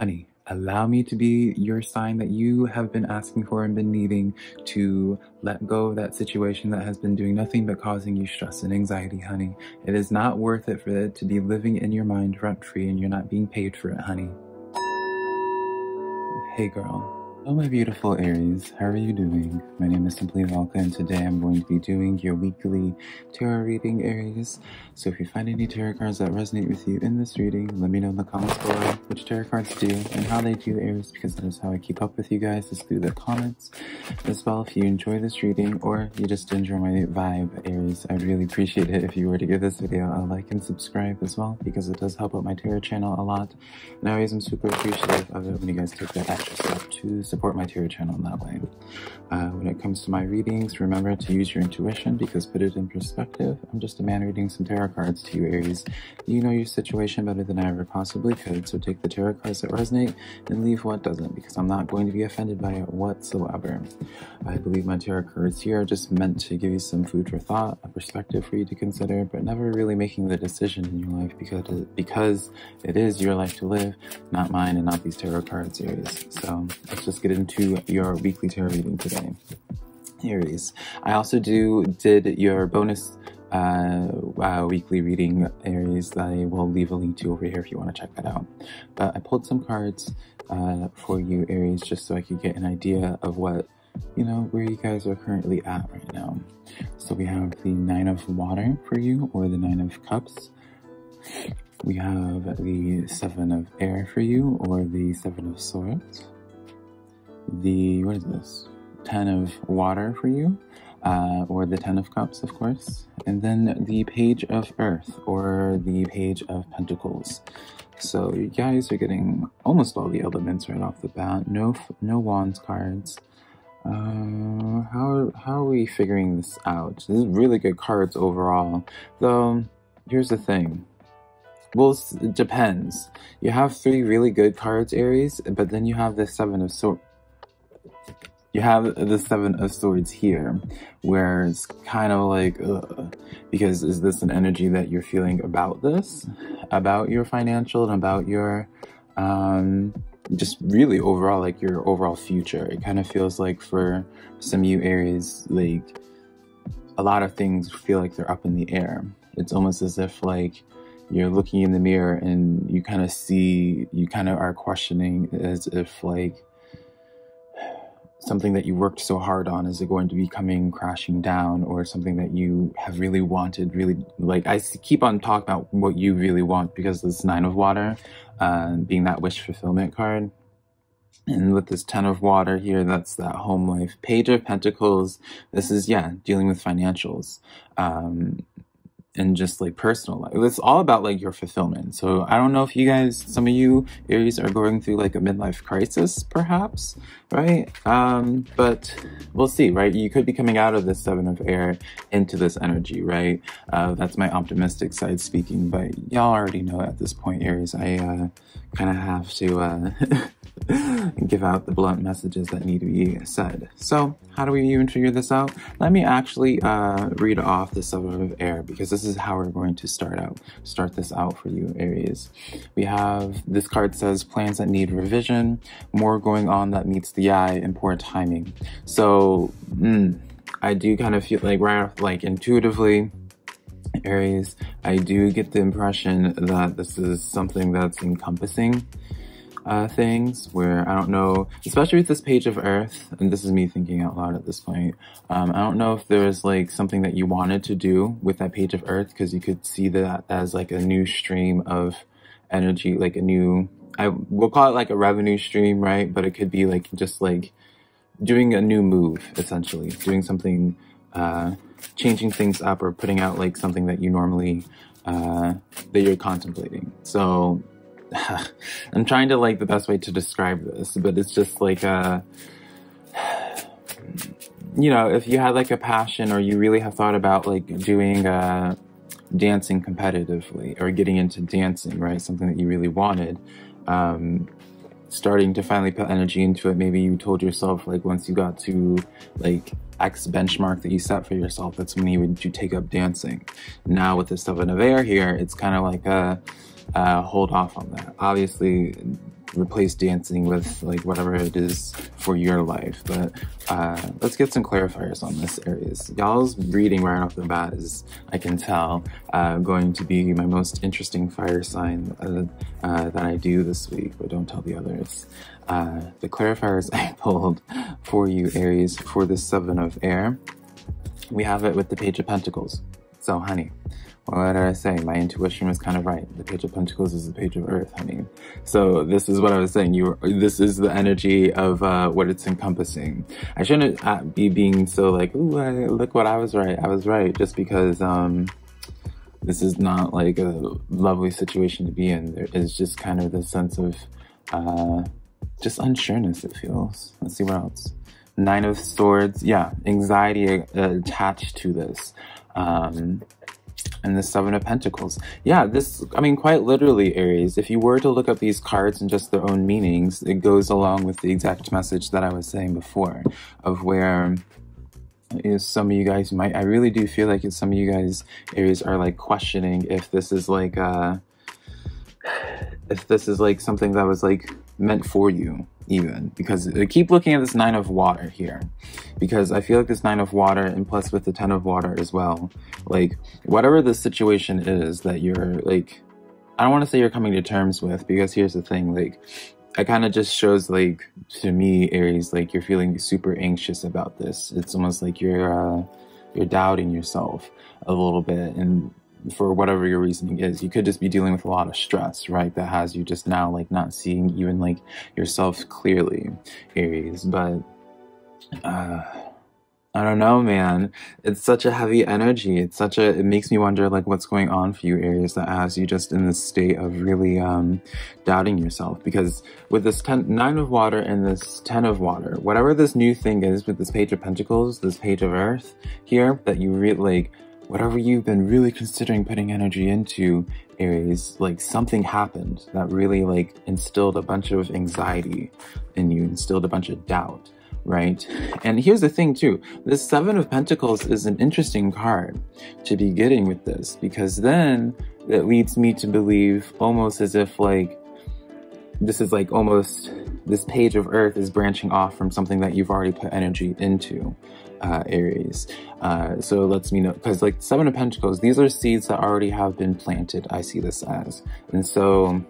honey, allow me to be your sign that you have been asking for and been needing to let go of that situation that has been doing nothing but causing you stress and anxiety, honey. It is not worth it for it to be living in your mind rent free and you're not being paid for it, honey. Hey girl. Hello my beautiful Aries, how are you doing? My name is Simply Velca and today I'm going to be doing your weekly tarot reading Aries. So if you find any tarot cards that resonate with you in this reading, let me know in the comments below which tarot cards do and how they do Aries because that is how I keep up with you guys is through the comments. As well, if you enjoy this reading or you just enjoy my vibe Aries, I'd really appreciate it if you were to give this video a like and subscribe as well because it does help out my tarot channel a lot. And am super appreciative of it when you guys take that extra step to support my tarot channel in that way. Uh, when it comes to my readings, remember to use your intuition because put it in perspective. I'm just a man reading some tarot cards to you, Aries. You know your situation better than I ever possibly could, so take the tarot cards that resonate and leave what doesn't because I'm not going to be offended by it whatsoever. I believe my tarot cards here are just meant to give you some food for thought, a perspective for you to consider, but never really making the decision in your life because because it is your life to live, not mine and not these tarot cards, Aries. So let's just get into your weekly tarot reading today. Aries. I also do did your bonus uh, uh, weekly reading Aries that I will leave a link to over here if you want to check that out. But I pulled some cards uh, for you Aries just so I could get an idea of what you know where you guys are currently at right now. So we have the Nine of Water for you or the Nine of Cups. We have the Seven of Air for you or the Seven of Swords the, what is this? 10 of water for you, uh, or the 10 of cups, of course. And then the page of earth, or the page of pentacles. So you guys are getting almost all the elements right off the bat. No, no wands cards. Uh, how, how are we figuring this out? This is really good cards overall. Though, here's the thing. Well, it depends. You have three really good cards, Aries, but then you have the Seven of Swords you have the seven of swords here where it's kind of like ugh, because is this an energy that you're feeling about this? About your financial and about your um just really overall like your overall future. It kind of feels like for some of you Aries like a lot of things feel like they're up in the air. It's almost as if like you're looking in the mirror and you kind of see you kind of are questioning as if like something that you worked so hard on is it going to be coming crashing down or something that you have really wanted really like i keep on talking about what you really want because this nine of water uh, being that wish fulfillment card and with this ten of water here that's that home life. Page of pentacles this is yeah dealing with financials. Um, and just like personal life. It's all about like your fulfillment. So I don't know if you guys, some of you Aries are going through like a midlife crisis, perhaps, right? Um, but we'll see, right? You could be coming out of this seven of air into this energy, right? Uh, that's my optimistic side speaking, but y'all already know at this point, Aries, I uh, kind of have to uh, give out the blunt messages that need to be said. So how do we even figure this out? Let me actually uh, read off the seven of air because this is how we're going to start out, start this out for you Aries. We have, this card says plans that need revision, more going on that meets the eye and poor timing. So, mm, I do kind of feel like right like intuitively, Aries, I do get the impression that this is something that's encompassing uh, things where I don't know, especially with this page of Earth, and this is me thinking out loud at this point. Um, I don't know if there was like something that you wanted to do with that page of Earth because you could see that as like a new stream of energy, like a new, I will call it like a revenue stream, right? But it could be like just like doing a new move, essentially, doing something, uh, changing things up or putting out like something that you normally uh, that you're contemplating. So I'm trying to like the best way to describe this, but it's just like a, you know, if you had like a passion or you really have thought about like doing uh, dancing competitively or getting into dancing, right? Something that you really wanted. Um, starting to finally put energy into it. Maybe you told yourself like once you got to like X benchmark that you set for yourself, that's when you would you take up dancing. Now with the seven of air here, it's kind of like a uh, hold off on that. Obviously, replace dancing with like whatever it is for your life. But uh, let's get some clarifiers on this Aries. Y'all's reading right off the bat is, I can tell, uh, going to be my most interesting fire sign uh, uh that I do this week, but don't tell the others. Uh, the clarifiers I pulled for you, Aries, for the Seven of Air, we have it with the Page of Pentacles. So, honey, what did I say? My intuition was kind of right. The Page of Pentacles is the Page of Earth, honey. So this is what I was saying. You, this is the energy of uh, what it's encompassing. I shouldn't uh, be being so like, ooh, I, look what I was right. I was right, just because um, this is not like a lovely situation to be in. There is just kind of this sense of uh, just unsureness. It feels. Let's see what else. Nine of Swords. Yeah, anxiety uh, attached to this. Um, and the Seven of Pentacles. Yeah, this, I mean, quite literally, Aries, if you were to look up these cards and just their own meanings, it goes along with the exact message that I was saying before of where is some of you guys might, I really do feel like some of you guys, Aries, are like questioning if this is like, uh, if this is like something that was like meant for you even because I keep looking at this nine of water here because I feel like this nine of water and plus with the ten of water as well like whatever the situation is that you're like I don't want to say you're coming to terms with because here's the thing like it kind of just shows like to me Aries like you're feeling super anxious about this. It's almost like you're uh you're doubting yourself a little bit and for whatever your reasoning is. You could just be dealing with a lot of stress, right? That has you just now like not seeing even like yourself clearly, Aries. But uh I don't know, man. It's such a heavy energy. It's such a it makes me wonder like what's going on for you, Aries, that has you just in this state of really um doubting yourself. Because with this ten, nine of water and this ten of water, whatever this new thing is with this page of pentacles, this page of earth here, that you really like whatever you've been really considering putting energy into, Aries, like something happened that really like instilled a bunch of anxiety in you, instilled a bunch of doubt, right? And here's the thing too, this Seven of Pentacles is an interesting card to be getting with this because then it leads me to believe almost as if like this is like almost this page of earth is branching off from something that you've already put energy into uh, Aries. Uh, so it lets me know, because like Seven of Pentacles, these are seeds that already have been planted, I see this as. And so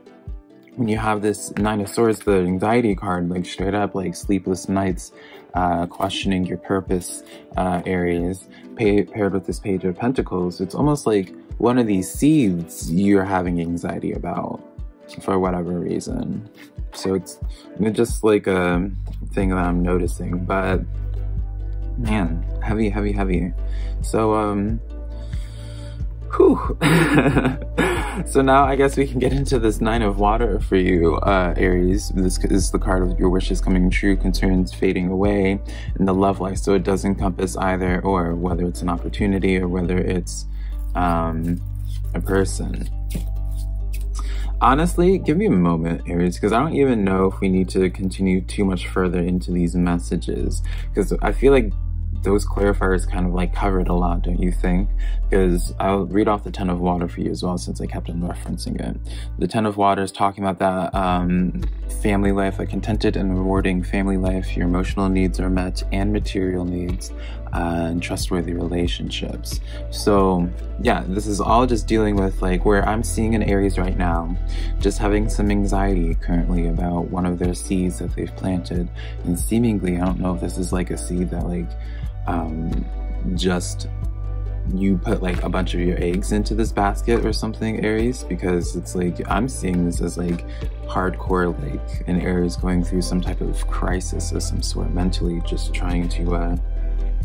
when you have this Nine of Swords, the anxiety card, like straight up like sleepless nights, uh, questioning your purpose uh, Aries, pay, paired with this Page of Pentacles, it's almost like one of these seeds you're having anxiety about for whatever reason. So it's just like a thing that I'm noticing, but man, heavy, heavy, heavy. So, um, whew. so now I guess we can get into this nine of water for you, uh, Aries. This is the card of your wishes coming true, concerns fading away, and the love life. So it does encompass either or, whether it's an opportunity or whether it's um, a person. Honestly, give me a moment, Aries, because I don't even know if we need to continue too much further into these messages. Because I feel like those clarifiers kind of like covered a lot, don't you think? Because I'll read off the Ten of Water for you as well, since I kept on referencing it. The Ten of Water is talking about that um, family life, a contented and rewarding family life. Your emotional needs are met and material needs, and trustworthy relationships. So, yeah, this is all just dealing with like where I'm seeing in Aries right now, just having some anxiety currently about one of their seeds that they've planted. And seemingly, I don't know if this is like a seed that like um, just you put like a bunch of your eggs into this basket or something, Aries, because it's like I'm seeing this as like hardcore, like an Aries going through some type of crisis of some sort, mentally just trying to uh,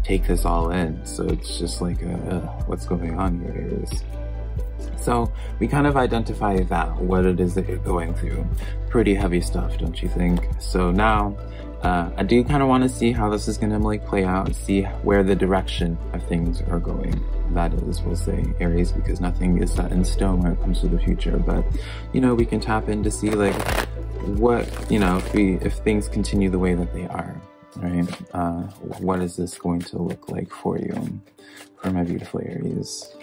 take this all in. So it's just like, uh, what's going on here, Aries? So we kind of identify that, what it is that you're going through. Pretty heavy stuff, don't you think? So now uh, I do kind of want to see how this is going to like play out and see where the direction of things are going. That is, we'll say Aries, because nothing is set in stone when it comes to the future. But you know, we can tap in to see like what you know if we if things continue the way that they are, right? Uh, what is this going to look like for you, for my beautiful Aries?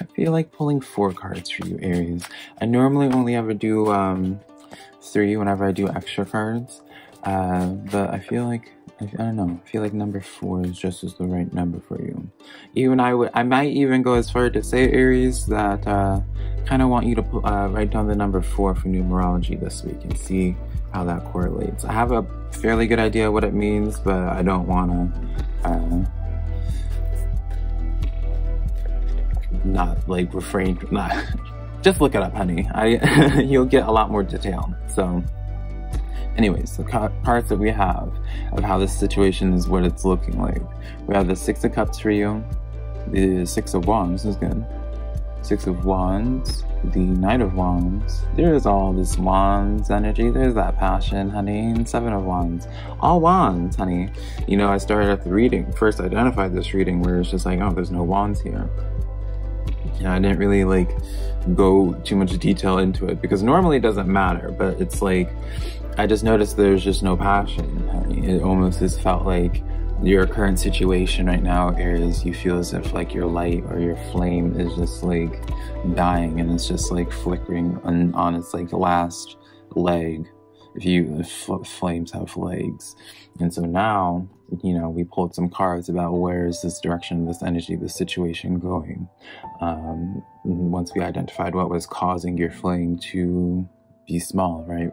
I feel like pulling four cards for you, Aries. I normally only ever do um, three whenever I do extra cards. Uh, but I feel like I, I, don't know. I feel like number four is just as the right number for you. Even I would, I might even go as far to say Aries that uh, kind of want you to uh, write down the number four for numerology this week and see how that correlates. I have a fairly good idea what it means, but I don't want to. Uh, not like refrain not just look it up honey i you'll get a lot more detail so anyways the cards that we have of how this situation is what it's looking like we have the six of cups for you the six of wands is good six of wands the knight of wands. There's all this wands energy. There's that passion honey. And seven of wands. All wands honey. You know i started at the reading first identified this reading where it's just like oh there's no wands here. Know, I didn't really like go too much detail into it because normally it doesn't matter, but it's like I just noticed there's just no passion. honey. It almost has felt like your current situation right now is you feel as if like your light or your flame is just like dying and it's just like flickering on, on its like last leg. If you if flames have legs. And so now you know we pulled some cards about where is this direction this energy this situation going. Um, once we identified what was causing your flame to be small right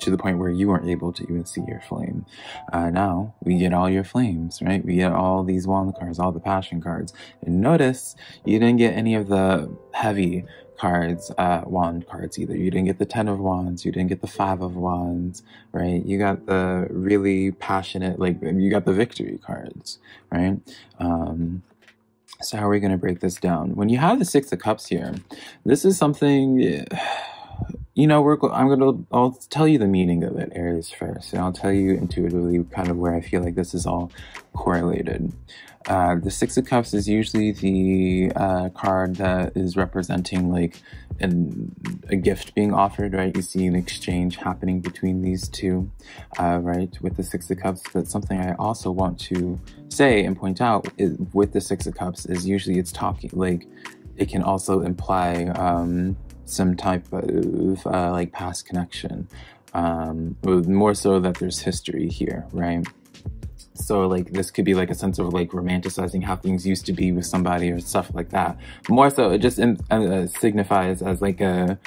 to the point where you weren't able to even see your flame uh, now we get all your flames right we get all these wand cards all the passion cards and notice you didn't get any of the heavy cards, uh, wand cards either. You didn't get the Ten of Wands, you didn't get the Five of Wands, right? You got the really passionate, like, you got the victory cards, right? Um, so how are we going to break this down? When you have the Six of Cups here, this is something, you know, we're, I'm going to, I'll tell you the meaning of it, Aries, first, and I'll tell you intuitively kind of where I feel like this is all correlated. Uh, the Six of Cups is usually the uh, card that is representing like an, a gift being offered, right? You see an exchange happening between these two, uh, right, with the Six of Cups. But something I also want to say and point out is, with the Six of Cups is usually it's talking like it can also imply um, some type of uh, like past connection, um, more so that there's history here, right? So like this could be like a sense of like romanticizing how things used to be with somebody or stuff like that. More so, it just in, uh, signifies as like a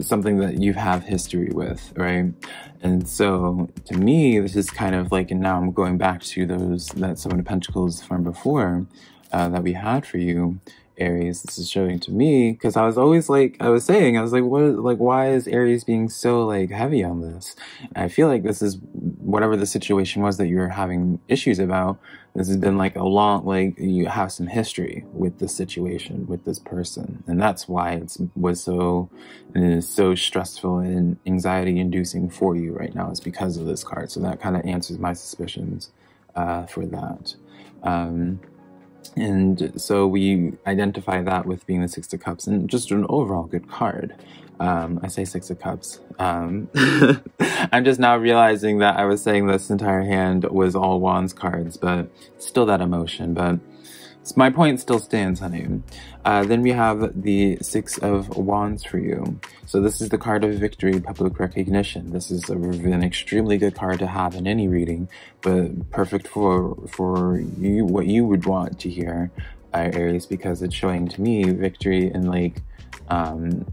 something that you have history with, right? And so to me, this is kind of like, and now I'm going back to those that Seven of Pentacles from before uh, that we had for you Aries this is showing to me because I was always like I was saying I was like what like why is Aries being so like heavy on this? And I feel like this is whatever the situation was that you're having issues about this has been like a long like you have some history with the situation with this person and that's why it was so and it is so stressful and anxiety inducing for you right now is because of this card. So that kind of answers my suspicions uh, for that. Um, and so we identify that with being the Six of Cups and just an overall good card. Um, I say Six of Cups. Um, I'm just now realizing that I was saying this entire hand was all Wands cards, but still that emotion. But my point still stands, honey. Uh, then we have the Six of Wands for you. So this is the card of victory, public recognition. This is a, an extremely good card to have in any reading, but perfect for for you what you would want to hear, uh, Aries, because it's showing to me victory in like um,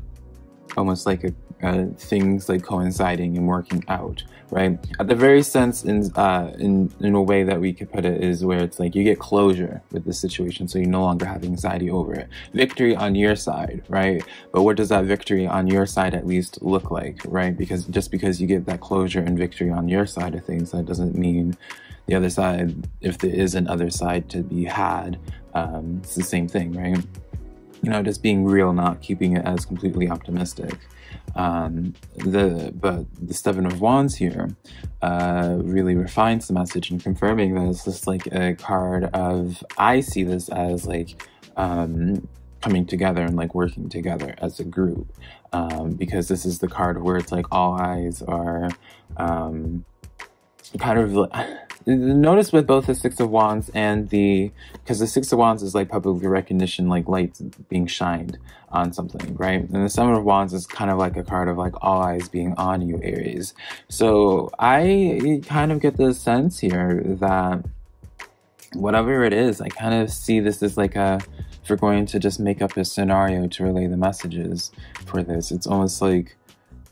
almost like a, uh, things like coinciding and working out, right? At the very sense, in uh, in in a way that we could put it, is where it's like you get closure with the situation, so you no longer have anxiety over it. Victory on your side, right? But what does that victory on your side at least look like, right? Because just because you get that closure and victory on your side of things, that doesn't mean the other side, if there is an other side to be had, um, it's the same thing, right? you know, just being real, not keeping it as completely optimistic. Um, the but the Seven of Wands here uh, really refines the message and confirming that it's just like a card of I see this as like um, coming together and like working together as a group. Um, because this is the card where it's like all eyes are um, kind of notice with both the Six of Wands and the, because the Six of Wands is like public recognition, like light being shined on something, right? And the Seven of Wands is kind of like a card of like all eyes being on you, Aries. So I kind of get the sense here that whatever it is, I kind of see this as like a, if we're going to just make up a scenario to relay the messages for this, it's almost like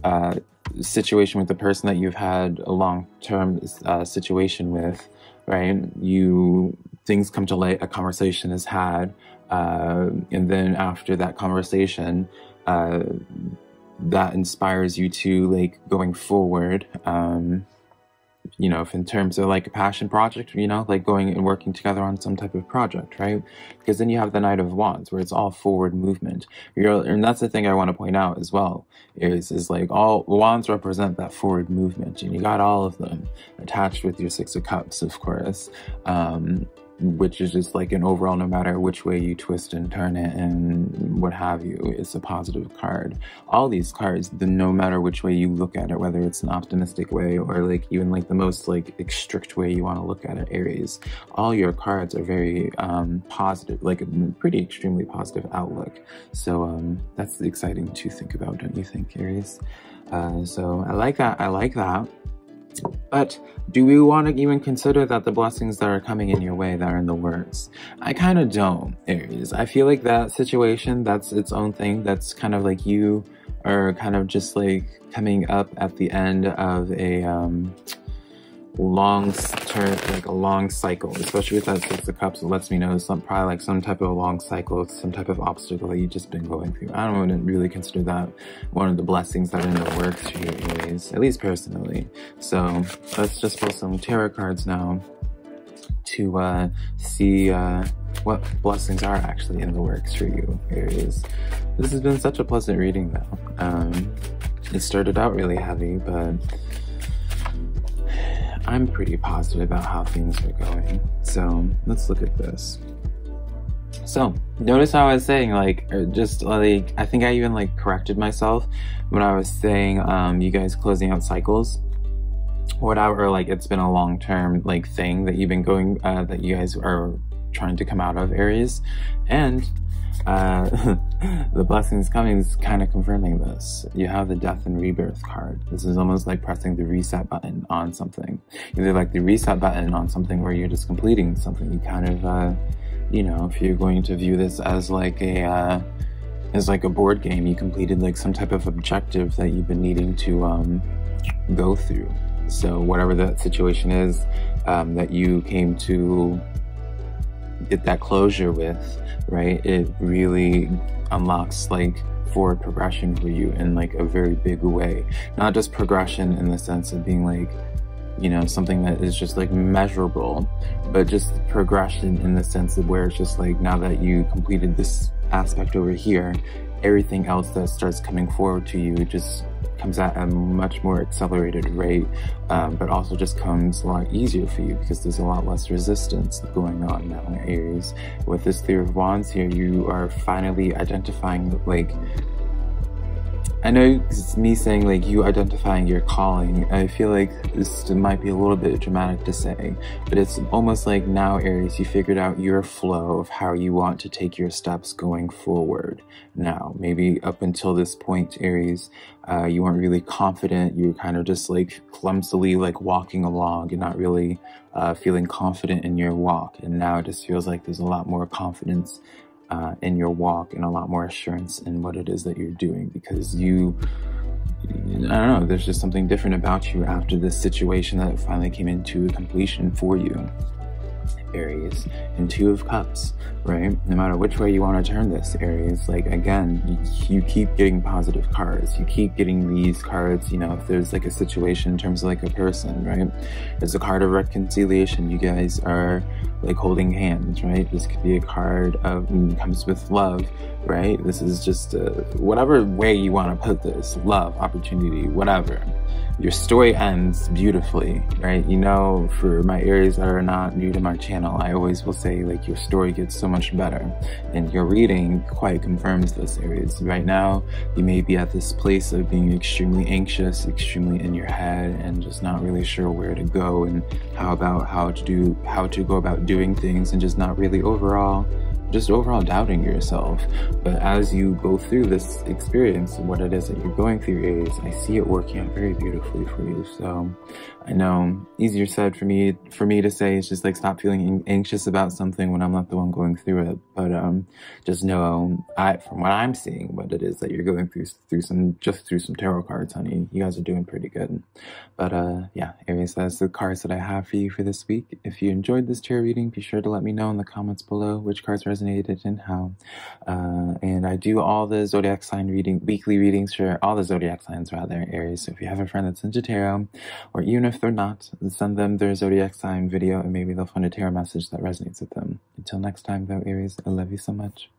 uh, situation with the person that you've had a long-term uh, situation with, right? You things come to light, a conversation is had, uh, and then after that conversation, uh, that inspires you to like going forward. Um, you know, if in terms of like a passion project, you know, like going and working together on some type of project, right? Because then you have the Knight of Wands where it's all forward movement. You're, and that's the thing I want to point out as well is, is like all wands represent that forward movement and you got all of them attached with your Six of Cups, of course. Um, which is just like an overall, no matter which way you twist and turn it and what have you, it's a positive card. All these cards, the no matter which way you look at it, whether it's an optimistic way or like even like the most like strict way you want to look at it, Aries, all your cards are very um, positive, like a pretty extremely positive outlook. So um, that's exciting to think about, don't you think, Aries? Uh, so I like that. I like that. But do we want to even consider that the blessings that are coming in your way that are in the works? I kind of don't, Aries. I feel like that situation, that's its own thing. That's kind of like you are kind of just like coming up at the end of a, um, long term, like a long cycle, especially with that Six of Cups. It lets me know some probably like some type of a long cycle, some type of obstacle that you've just been going through. I don't really consider that one of the blessings that are in the works for you anyways, at least personally. So let's just pull some tarot cards now to uh, see uh, what blessings are actually in the works for you, Aries. This has been such a pleasant reading though. Um, it started out really heavy, but I'm pretty positive about how things are going. So let's look at this. So notice how I was saying like, just like, I think I even like corrected myself when I was saying, um, you guys closing out cycles whatever like it's been a long term like thing that you've been going uh, that you guys are trying to come out of Aries and uh, the blessings coming is kind of confirming this. You have the death and rebirth card. This is almost like pressing the reset button on something. Either like the reset button on something where you're just completing something. You kind of, uh, you know, if you're going to view this as like a, uh, as like a board game, you completed like some type of objective that you've been needing to um, go through. So whatever that situation is um, that you came to get that closure with, right? It really unlocks like forward progression for you in like a very big way. Not just progression in the sense of being like, you know, something that is just like measurable, but just progression in the sense of where it's just like now that you completed this aspect over here, everything else that starts coming forward to you just comes at a much more accelerated rate, um, but also just comes a lot easier for you because there's a lot less resistance going on now in Aries. With this Three of Wands here, you are finally identifying like I know it's me saying like you identifying your calling. I feel like this might be a little bit dramatic to say, but it's almost like now Aries, you figured out your flow of how you want to take your steps going forward. Now, maybe up until this point, Aries, uh, you weren't really confident. You were kind of just like clumsily like walking along and not really uh, feeling confident in your walk. And now it just feels like there's a lot more confidence uh, in your walk and a lot more assurance in what it is that you're doing because you I don't know, there's just something different about you after this situation that finally came into completion for you. Aries and Two of Cups, right? No matter which way you want to turn this, Aries, like again, you, you, keep getting positive cards. You keep getting these cards, you know, if there's like a situation in terms of like a person, right? There's a card of reconciliation. You guys are like holding hands, right? This could be a card of comes with love, right? This is just uh, whatever way you want to put this, love, opportunity, whatever your story ends beautifully, right? You know, for my Aries that are not new to my channel, channel, I always will say like your story gets so much better and your reading quite confirms this Aries. Right now, you may be at this place of being extremely anxious, extremely in your head and just not really sure where to go and how about how to do, how to go about doing things and just not really overall just overall doubting yourself. But as you go through this experience, what it is that you're going through is I see it working out very beautifully for you. So I know easier said for me, for me to say, is just like stop feeling anxious about something when I'm not the one going through it. But, um, just know I, from what I'm seeing, what it is that you're going through, through some, just through some tarot cards, honey, you guys are doing pretty good. But, uh, yeah, Aries, that's the cards that I have for you for this week. If you enjoyed this tarot reading, be sure to let me know in the comments below which cards resonated and how. Uh, and I do all the zodiac sign reading, weekly readings for all the zodiac signs rather, Aries. So if you have a friend that's into tarot, or even if they're not, send them their zodiac sign video and maybe they'll find a tarot message that resonates with them. Until next time though, Aries, I love you so much.